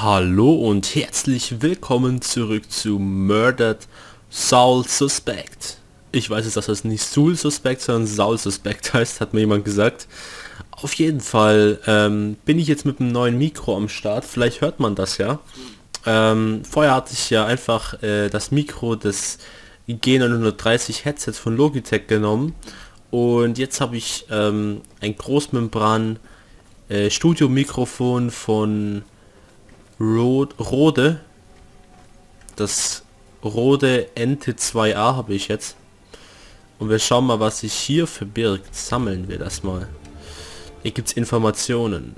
Hallo und herzlich willkommen zurück zu Murdered Soul Suspect. Ich weiß jetzt, dass das nicht Soul Suspect, sondern Soul Suspect heißt, hat mir jemand gesagt. Auf jeden Fall ähm, bin ich jetzt mit einem neuen Mikro am Start. Vielleicht hört man das ja. Ähm, vorher hatte ich ja einfach äh, das Mikro des G930 Headsets von Logitech genommen und jetzt habe ich ähm, ein Großmembran äh, Studio-Mikrofon von Rode. Das Rode NT2A habe ich jetzt. Und wir schauen mal, was sich hier verbirgt. Sammeln wir das mal. Hier gibt es Informationen.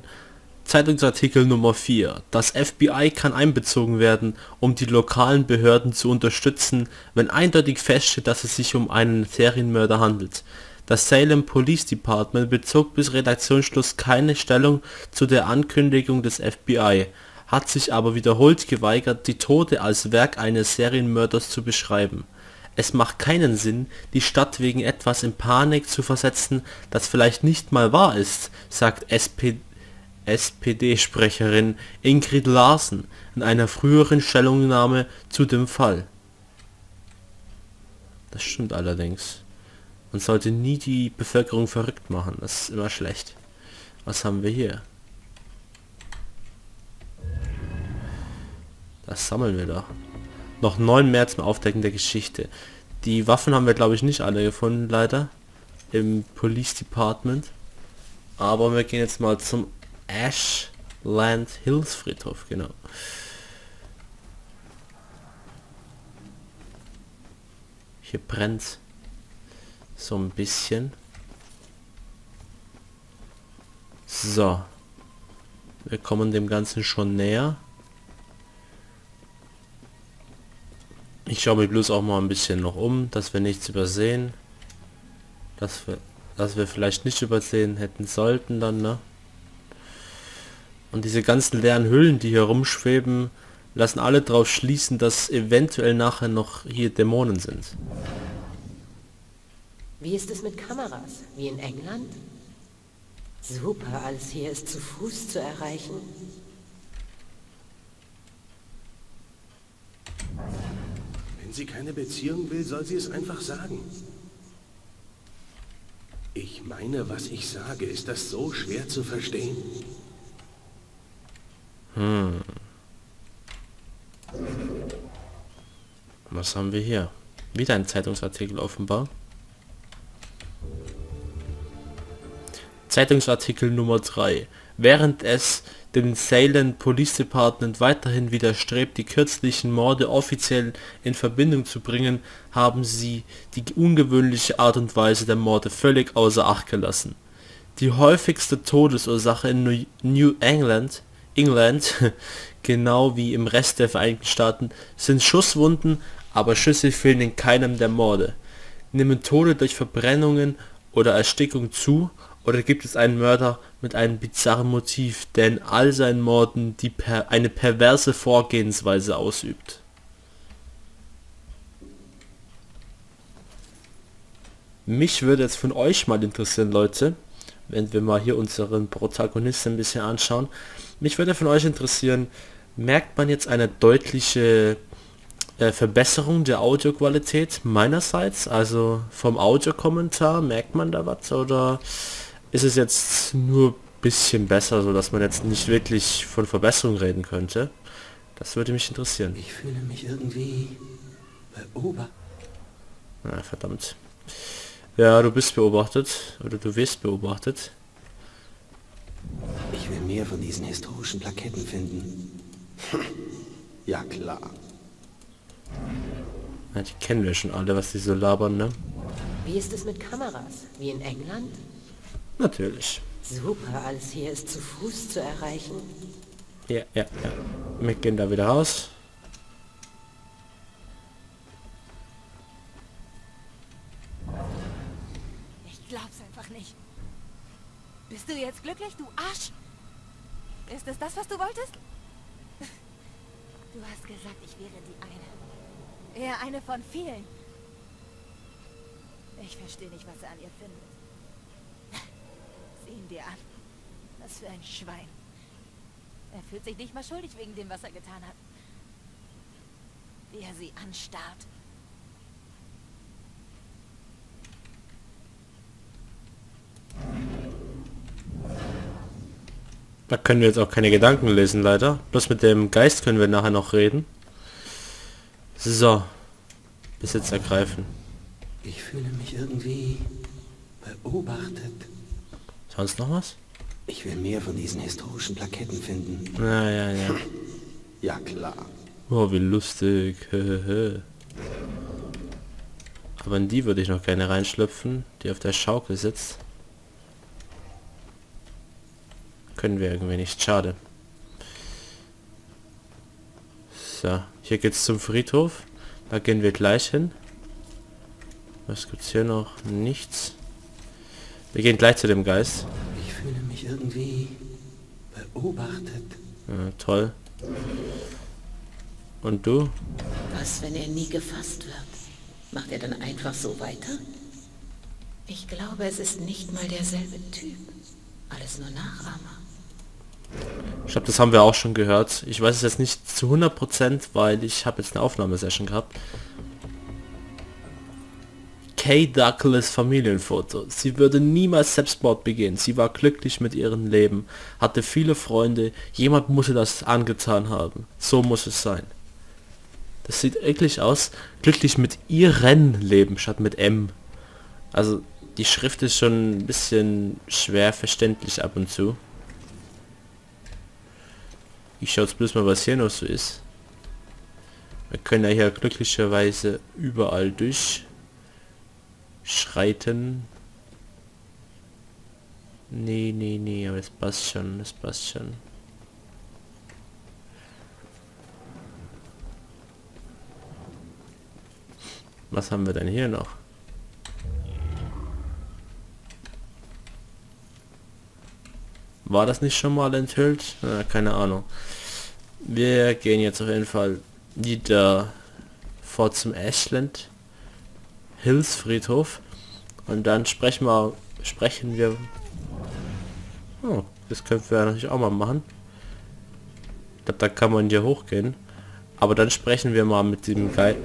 Zeitungsartikel Nummer 4. Das FBI kann einbezogen werden, um die lokalen Behörden zu unterstützen, wenn eindeutig feststeht, dass es sich um einen Serienmörder handelt. Das Salem Police Department bezog bis Redaktionsschluss keine Stellung zu der Ankündigung des FBI hat sich aber wiederholt geweigert, die Tote als Werk eines Serienmörders zu beschreiben. Es macht keinen Sinn, die Stadt wegen etwas in Panik zu versetzen, das vielleicht nicht mal wahr ist, sagt SP SPD-Sprecherin Ingrid Larsen in einer früheren Stellungnahme zu dem Fall. Das stimmt allerdings. Man sollte nie die Bevölkerung verrückt machen, das ist immer schlecht. Was haben wir hier? Das sammeln wir doch. Noch neun mehr zum Aufdecken der Geschichte. Die Waffen haben wir glaube ich nicht alle gefunden, leider. Im Police Department. Aber wir gehen jetzt mal zum Ashland Hills Friedhof, genau. Hier brennt so ein bisschen. So. Wir kommen dem Ganzen schon näher. Ich schaue mich bloß auch mal ein bisschen noch um, dass wir nichts übersehen. Dass wir, dass wir vielleicht nicht übersehen hätten sollten dann, ne? Und diese ganzen leeren Hüllen, die hier rumschweben, lassen alle darauf schließen, dass eventuell nachher noch hier Dämonen sind. Wie ist es mit Kameras? Wie in England? Super, alles hier ist zu Fuß zu erreichen. Sie keine Beziehung will, soll sie es einfach sagen. Ich meine, was ich sage, ist das so schwer zu verstehen? Hm. Was haben wir hier? Wieder ein Zeitungsartikel offenbar. Zeitungsartikel Nummer 3. Während es dem Salem Police Department weiterhin widerstrebt, die kürzlichen Morde offiziell in Verbindung zu bringen, haben sie die ungewöhnliche Art und Weise der Morde völlig außer Acht gelassen. Die häufigste Todesursache in New England, England genau wie im Rest der Vereinigten Staaten, sind Schusswunden, aber Schüsse fehlen in keinem der Morde. Nehmen Tode durch Verbrennungen oder Erstickung zu oder gibt es einen Mörder mit einem bizarren Motiv, der in all seinen Morden die per eine perverse Vorgehensweise ausübt? Mich würde jetzt von euch mal interessieren, Leute, wenn wir mal hier unseren Protagonisten ein bisschen anschauen. Mich würde von euch interessieren, merkt man jetzt eine deutliche äh, Verbesserung der Audioqualität meinerseits? Also vom Audiokommentar merkt man da was oder ist es jetzt nur bisschen besser, so dass man jetzt nicht wirklich von Verbesserung reden könnte. Das würde mich interessieren. Ich fühle mich irgendwie beobachtet. Na, verdammt. Ja, du bist beobachtet. Oder du wirst beobachtet. Ich will mehr von diesen historischen Plaketten finden. ja, klar. Ja, die kennen wir schon alle, was die so labern, ne? Wie ist es mit Kameras? Wie in England? Natürlich. Super, alles hier ist zu Fuß zu erreichen. Ja, ja, ja. Wir gehen da wieder raus. Ich glaub's einfach nicht. Bist du jetzt glücklich, du Arsch? Ist es das, was du wolltest? Du hast gesagt, ich wäre die eine. Eher eine von vielen. Ich verstehe nicht, was er an ihr findet. Sieh ihn dir an. Was für ein Schwein. Er fühlt sich nicht mal schuldig wegen dem, was er getan hat. Wie er sie anstarrt. Da können wir jetzt auch keine Gedanken lesen, leider. Bloß mit dem Geist können wir nachher noch reden. So. Besitz ergreifen. Ich fühle mich irgendwie beobachtet. Sonst noch was? Ich will mehr von diesen historischen Plaketten finden. Ja, ja, ja. Ja, klar. Oh, wie lustig. Aber in die würde ich noch gerne reinschlüpfen, die auf der Schaukel sitzt. Können wir irgendwie nicht, schade. So, hier geht's zum Friedhof. Da gehen wir gleich hin. Was gibt's hier noch? Nichts. Wir gehen gleich zu dem Geist. Ich fühle mich irgendwie beobachtet. Ja, toll. Und du? Was, wenn er nie gefasst wird? Macht er dann einfach so weiter? Ich glaube, es ist nicht mal derselbe Typ. Alles nur Nachahmer. Ich glaube, das haben wir auch schon gehört. Ich weiß es jetzt nicht zu 100%, weil ich habe jetzt eine Aufnahmesession gehabt. Kay Douglas Familienfoto. Sie würde niemals Selbstmord begehen. Sie war glücklich mit ihrem Leben, hatte viele Freunde. Jemand musste das angetan haben. So muss es sein. Das sieht eklig aus. Glücklich mit ihren Leben statt mit M. Also die Schrift ist schon ein bisschen schwer verständlich ab und zu. Ich schaue jetzt bloß mal, was hier noch so ist. Wir können ja hier glücklicherweise überall durchschreiten. Nee, nee, nee, aber es passt schon, es passt schon. Was haben wir denn hier noch? War das nicht schon mal enthüllt? Na, keine Ahnung. Wir gehen jetzt auf jeden Fall wieder vor zum Ashland Hills Friedhof und dann sprechen wir sprechen wir oh, das können wir natürlich auch mal machen ich glaube da kann man hier hochgehen aber dann sprechen wir mal mit dem Geist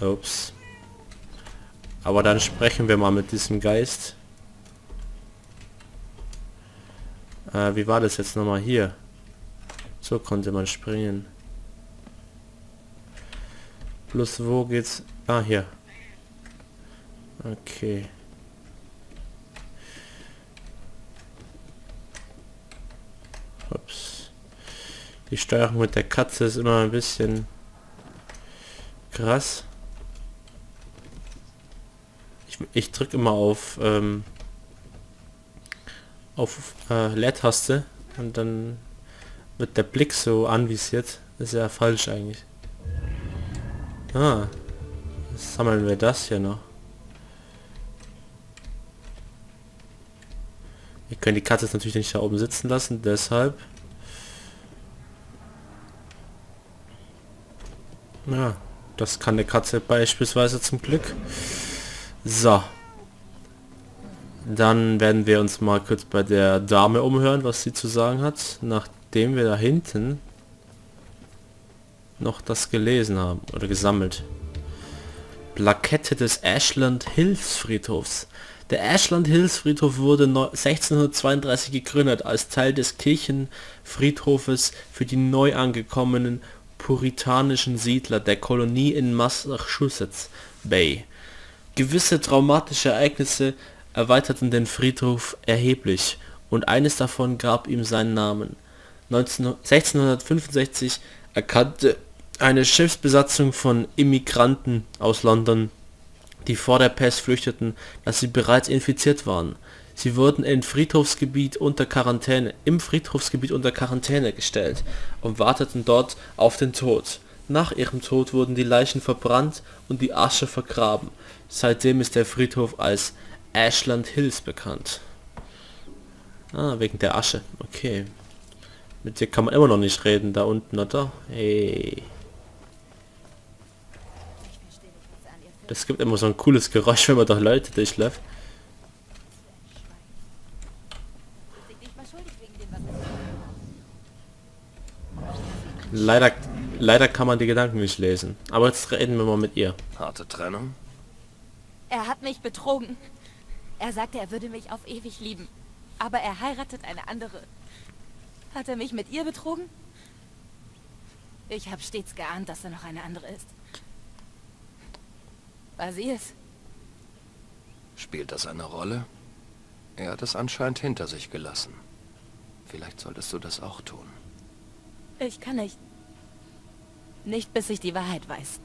ups aber dann sprechen wir mal mit diesem Geist Äh, wie war das jetzt nochmal hier? So konnte man springen. Plus wo geht's? Ah, hier. Okay. Ups. Die Steuerung mit der Katze ist immer ein bisschen krass. Ich, ich drücke immer auf ähm, auf äh, Leertaste und dann wird der Blick so anvisiert. Das ist ja falsch eigentlich. Ah, sammeln wir das hier noch. Wir können die Katze natürlich nicht da oben sitzen lassen, deshalb. Ja, das kann eine Katze beispielsweise zum Glück. So, dann werden wir uns mal kurz bei der Dame umhören, was sie zu sagen hat, nachdem wir da hinten noch das gelesen haben oder gesammelt. Plakette des Ashland Hills Friedhofs. Der Ashland Hills Friedhof wurde 1632 gegründet als Teil des Kirchenfriedhofes für die neu angekommenen puritanischen Siedler der Kolonie in Massachusetts Bay. Gewisse traumatische Ereignisse erweiterten den Friedhof erheblich und eines davon gab ihm seinen Namen. 1665 erkannte eine Schiffsbesatzung von Immigranten aus London, die vor der Pest flüchteten, dass sie bereits infiziert waren. Sie wurden im Friedhofsgebiet unter Quarantäne, im Friedhofsgebiet unter Quarantäne gestellt und warteten dort auf den Tod. Nach ihrem Tod wurden die Leichen verbrannt und die Asche vergraben. Seitdem ist der Friedhof als Ashland Hills bekannt. Ah, wegen der Asche. Okay. Mit dir kann man immer noch nicht reden, da unten, oder? Hey. Das gibt immer so ein cooles Geräusch, wenn man doch Leute durchläuft. Leider, leider kann man die Gedanken nicht lesen. Aber jetzt reden wir mal mit ihr. Harte Trennung? Er hat mich betrogen. Er sagte, er würde mich auf ewig lieben. Aber er heiratet eine andere. Hat er mich mit ihr betrogen? Ich habe stets geahnt, dass er noch eine andere ist. War sie es? Spielt das eine Rolle? Er hat es anscheinend hinter sich gelassen. Vielleicht solltest du das auch tun. Ich kann nicht. Nicht bis ich die Wahrheit weiß.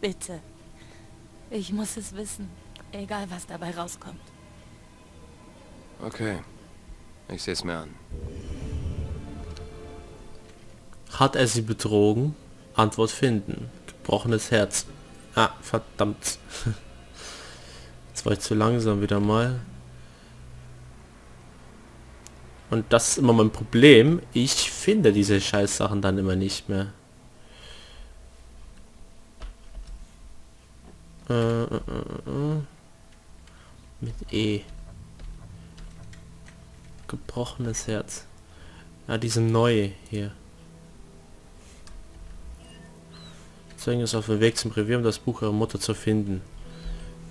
Bitte. Ich muss es wissen. Egal, was dabei rauskommt. Okay. Ich sehe es mir an. Hat er sie betrogen? Antwort finden. Gebrochenes Herz. Ah, verdammt. Jetzt war ich zu langsam wieder mal. Und das ist immer mein Problem. Ich finde diese Scheißsachen dann immer nicht mehr. Äh, äh, äh, mit E. Gebrochenes Herz. Ja, diese neue hier. Zeugen ist auf dem Weg zum Revier, um das Buch ihrer Mutter zu finden.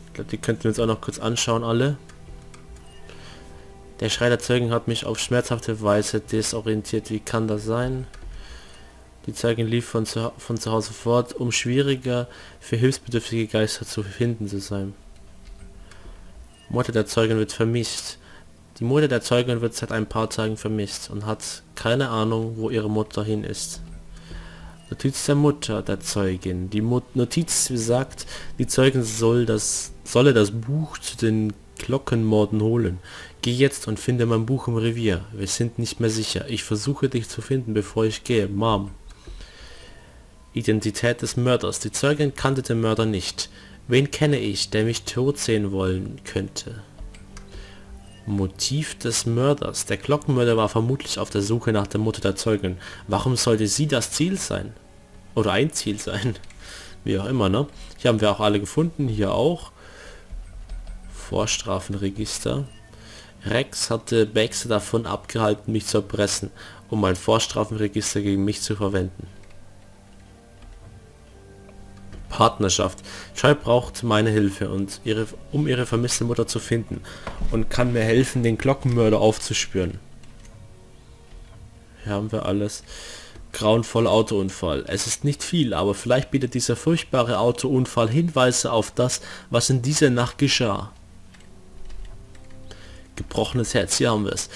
Ich glaube, die könnten wir uns auch noch kurz anschauen, alle. Der Schrei der Zeugen hat mich auf schmerzhafte Weise desorientiert. Wie kann das sein? Die Zeugin lief von zu, von zu Hause fort, um schwieriger für hilfsbedürftige Geister zu finden zu sein. Mutter der Zeugin wird vermisst. Die Mutter der Zeugin wird seit ein paar Tagen vermisst und hat keine Ahnung, wo ihre Mutter hin ist. Notiz der Mutter der Zeugin. Die Mut Notiz sagt, die Zeugin soll das, solle das Buch zu den Glockenmorden holen. Geh jetzt und finde mein Buch im Revier. Wir sind nicht mehr sicher. Ich versuche dich zu finden, bevor ich gehe. Mom. Identität des Mörders. Die Zeugin kannte den Mörder nicht. Wen kenne ich, der mich tot sehen wollen könnte? Motiv des Mörders. Der Glockenmörder war vermutlich auf der Suche nach der Mutter der Zeugin. Warum sollte sie das Ziel sein? Oder ein Ziel sein? Wie auch immer, ne? Hier haben wir auch alle gefunden, hier auch. Vorstrafenregister. Rex hatte Baxter davon abgehalten, mich zu erpressen, um ein Vorstrafenregister gegen mich zu verwenden. Partnerschaft. Joy braucht meine Hilfe und ihre, um ihre vermisste Mutter zu finden und kann mir helfen, den Glockenmörder aufzuspüren. Hier haben wir alles. Grauenvoller Autounfall. Es ist nicht viel, aber vielleicht bietet dieser furchtbare Autounfall Hinweise auf das, was in dieser Nacht geschah. Gebrochenes Herz, hier haben wir es.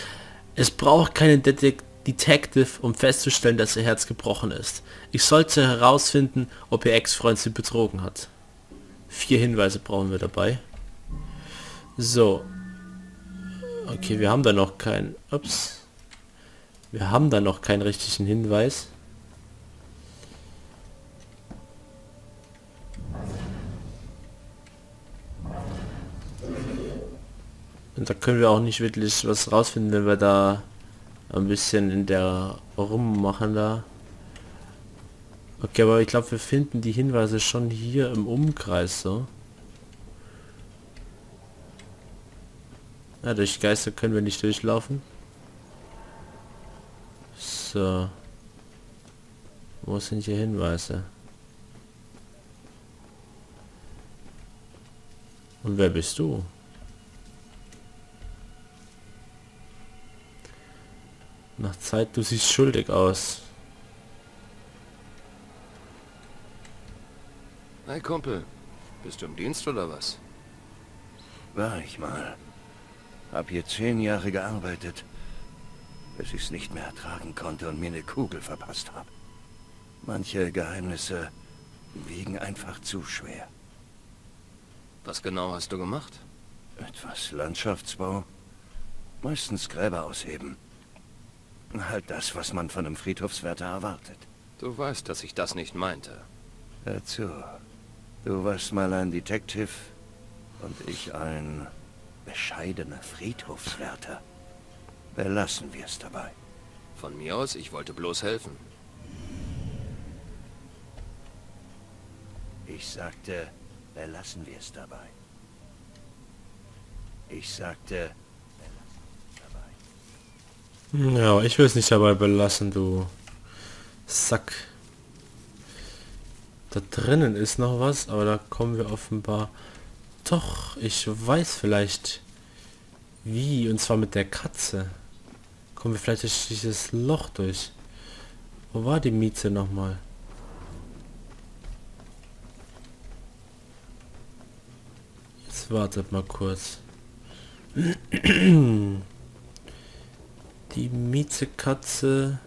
Es braucht keinen Detek Detective, um festzustellen, dass ihr Herz gebrochen ist. Ich sollte herausfinden, ob ihr Ex-Freund sie betrogen hat. Vier Hinweise brauchen wir dabei. So. Okay, wir haben da noch keinen... Ups. Wir haben da noch keinen richtigen Hinweis. Und da können wir auch nicht wirklich was rausfinden, wenn wir da ein bisschen in der rummachen da. Okay, aber ich glaube, wir finden die Hinweise schon hier im Umkreis so. Ja, durch Geister können wir nicht durchlaufen. So. Wo sind hier Hinweise? Und wer bist du? Nach Zeit, du siehst schuldig aus. Hey Kumpel, bist du im Dienst oder was? War ich mal. Hab hier zehn Jahre gearbeitet, bis ich es nicht mehr ertragen konnte und mir eine Kugel verpasst habe. Manche Geheimnisse wiegen einfach zu schwer. Was genau hast du gemacht? Etwas Landschaftsbau. Meistens Gräber ausheben. Halt das, was man von einem Friedhofswärter erwartet. Du weißt, dass ich das nicht meinte. Hör zu. Du warst mal ein Detective und ich ein bescheidener Friedhofswärter. Belassen wir es dabei. Von mir aus, ich wollte bloß helfen. Ich sagte, belassen wir es dabei. Ich sagte, Ja, ich will es nicht dabei belassen, du. Sack. Da drinnen ist noch was, aber da kommen wir offenbar... Doch, ich weiß vielleicht wie, und zwar mit der Katze. Kommen wir vielleicht durch dieses Loch durch. Wo war die Miete nochmal? Jetzt wartet mal kurz. Die Miezekatze.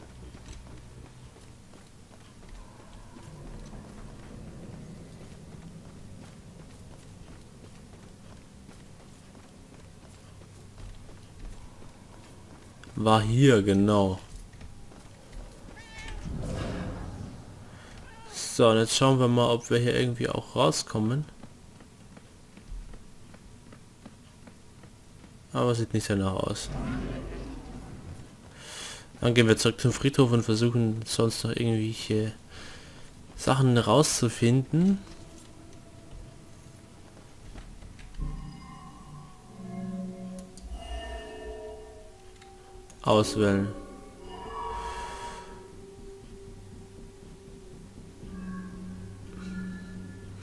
War hier, genau. So, und jetzt schauen wir mal, ob wir hier irgendwie auch rauskommen. Aber sieht nicht danach aus. Dann gehen wir zurück zum Friedhof und versuchen sonst noch irgendwelche Sachen rauszufinden. Auswählen.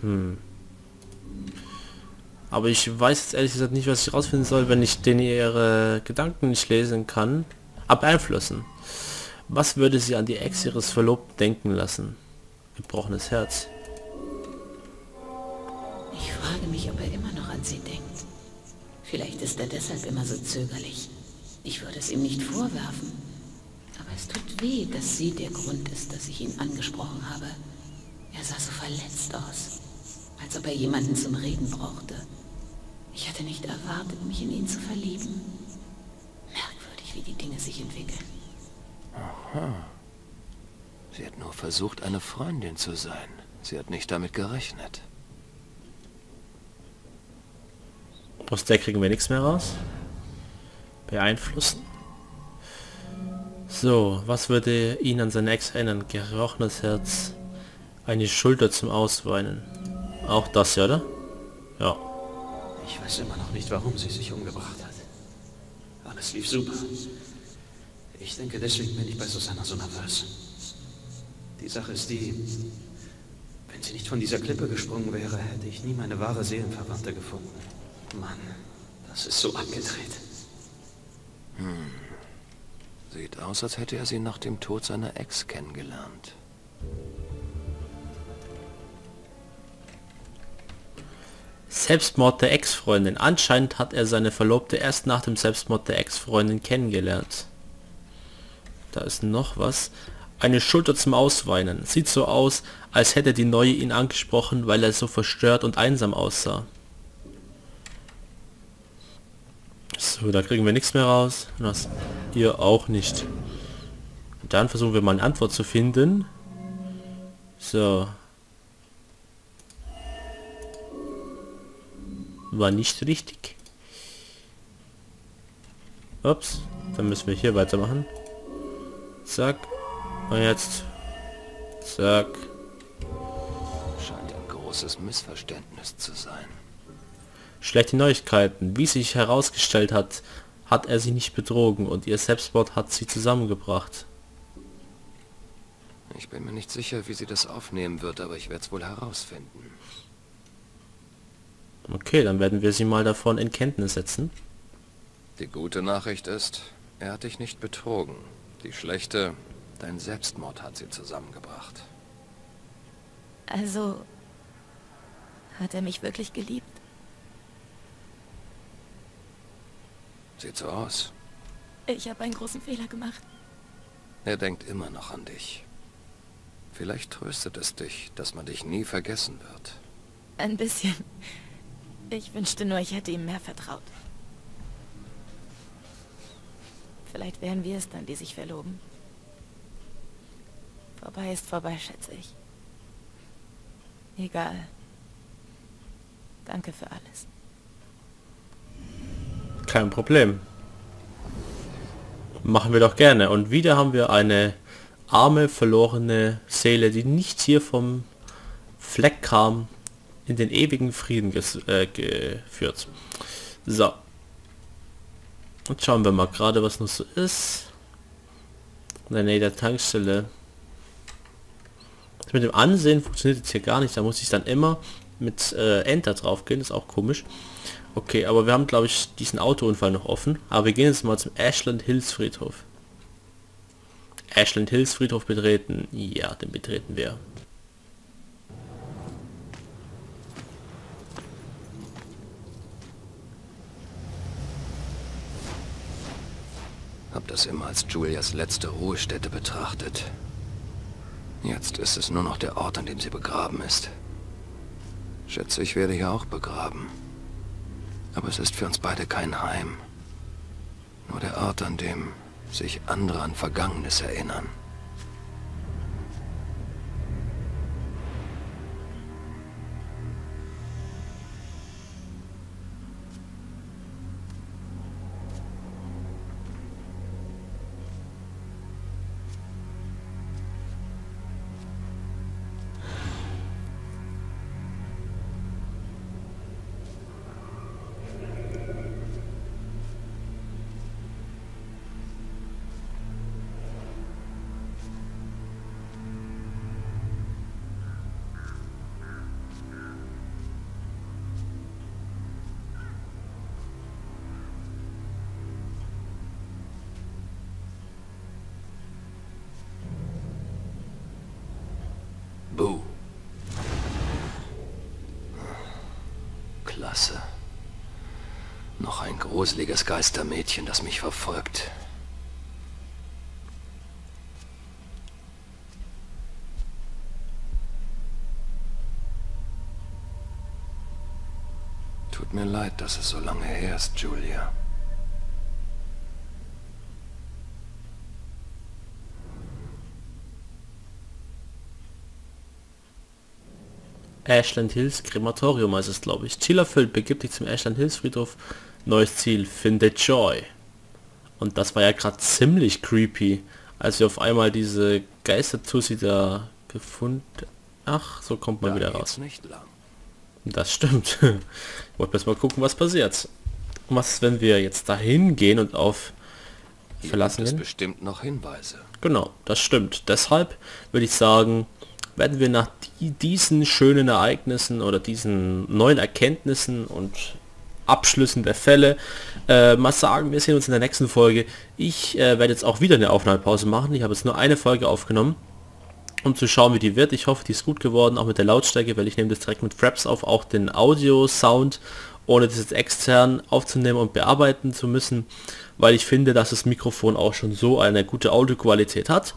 Hm. Aber ich weiß jetzt ehrlich gesagt nicht, was ich rausfinden soll, wenn ich den ihre Gedanken nicht lesen kann. Beeinflussen. Was würde sie an die Ex ihres Verlobten denken lassen? Gebrochenes Herz. Ich frage mich, ob er immer noch an sie denkt. Vielleicht ist er deshalb immer so zögerlich. Ich würde es ihm nicht vorwerfen. Aber es tut weh, dass sie der Grund ist, dass ich ihn angesprochen habe. Er sah so verletzt aus. Als ob er jemanden zum Reden brauchte. Ich hatte nicht erwartet, mich in ihn zu verlieben. Wie die Dinge sich entwickeln. Aha. Sie hat nur versucht, eine Freundin zu sein. Sie hat nicht damit gerechnet. Aus der kriegen wir nichts mehr raus. Beeinflussen. So, was würde ihn an seine Ex erinnern? Gerochenes Herz. Eine Schulter zum Ausweinen. Auch das, ja, oder? Ja. Ich weiß immer noch nicht, warum sie sich umgebracht hat. Alles lief super. Ich denke, deswegen bin ich bei Susanna so nervös. Die Sache ist die, wenn sie nicht von dieser Klippe gesprungen wäre, hätte ich nie meine wahre Seelenverwandte gefunden. Mann, das ist so abgedreht. Hm. Sieht aus, als hätte er sie nach dem Tod seiner Ex kennengelernt. Selbstmord der Ex-Freundin. Anscheinend hat er seine Verlobte erst nach dem Selbstmord der Ex-Freundin kennengelernt. Da ist noch was. Eine Schulter zum Ausweinen. Sieht so aus, als hätte die Neue ihn angesprochen, weil er so verstört und einsam aussah. So, da kriegen wir nichts mehr raus. Das hier auch nicht. Dann versuchen wir mal eine Antwort zu finden. So, war nicht richtig. Ups, dann müssen wir hier weitermachen. Zack. Und jetzt. Zack. Scheint ein großes Missverständnis zu sein. Schlechte Neuigkeiten. Wie sich herausgestellt hat, hat er sie nicht betrogen und ihr Selbstmord hat sie zusammengebracht. Ich bin mir nicht sicher, wie sie das aufnehmen wird, aber ich werde es wohl herausfinden. Okay, dann werden wir sie mal davon in Kenntnis setzen. Die gute Nachricht ist, er hat dich nicht betrogen. Die schlechte, dein Selbstmord hat sie zusammengebracht. Also, hat er mich wirklich geliebt? Sieht so aus. Ich habe einen großen Fehler gemacht. Er denkt immer noch an dich. Vielleicht tröstet es dich, dass man dich nie vergessen wird. Ein bisschen. Ich wünschte nur, ich hätte ihm mehr vertraut. Vielleicht wären wir es dann, die sich verloben. Vorbei ist vorbei, schätze ich. Egal. Danke für alles. Kein Problem. Machen wir doch gerne. Und wieder haben wir eine arme, verlorene Seele, die nicht hier vom Fleck kam, in den ewigen Frieden äh, geführt. So. Und schauen wir mal gerade, was noch so ist. In der Nähe der Tankstelle. Das mit dem Ansehen funktioniert jetzt hier gar nicht. Da muss ich dann immer mit äh, Enter drauf gehen. Ist auch komisch. Okay, aber wir haben, glaube ich, diesen Autounfall noch offen. Aber wir gehen jetzt mal zum Ashland Hills Friedhof. Ashland Hills Friedhof betreten. Ja, den betreten wir. Hab das immer als Julias letzte Ruhestätte betrachtet. Jetzt ist es nur noch der Ort, an dem sie begraben ist. Schätze, ich werde hier auch begraben. Aber es ist für uns beide kein Heim. Nur der Ort, an dem sich andere an Vergangenes erinnern. Klasse. Noch ein gruseliges Geistermädchen, das mich verfolgt. Tut mir leid, dass es so lange her ist, Julia. Ashland Hills Krematorium heißt es, glaube ich. Ziel erfüllt, begib dich zum Ashland Hills Friedhof. Neues Ziel, finde Joy. Und das war ja gerade ziemlich creepy, als wir auf einmal diese Geistertussi da gefunden... Ach, so kommt man Da wieder raus. Das stimmt. Ich wollte erst mal gucken, was passiert. Was, wenn wir jetzt dahin gehen und auf Hier verlassen gibt es bestimmt noch Hinweise. Genau, das stimmt. Deshalb würde ich sagen, werden wir nach die, diesen schönen Ereignissen oder diesen neuen Erkenntnissen und Abschlüssen der Fälle äh, mal sagen, wir sehen uns in der nächsten Folge. Ich äh, werde jetzt auch wieder eine Aufnahmepause machen. Ich habe jetzt nur eine Folge aufgenommen, um zu schauen, wie die wird. Ich hoffe, die ist gut geworden, auch mit der Lautstärke, weil ich nehme das direkt mit Fraps auf, auch den Audio-Sound, ohne das jetzt extern aufzunehmen und bearbeiten zu müssen, weil ich finde, dass das Mikrofon auch schon so eine gute Audioqualität hat.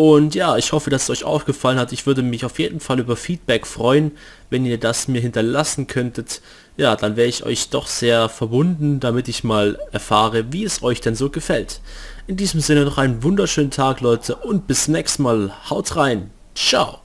Und ja, ich hoffe, dass es euch aufgefallen hat. Ich würde mich auf jeden Fall über Feedback freuen, wenn ihr das mir hinterlassen könntet. Ja, dann wäre ich euch doch sehr verbunden, damit ich mal erfahre, wie es euch denn so gefällt. In diesem Sinne noch einen wunderschönen Tag, Leute, und bis nächstes Mal. Haut rein. Ciao.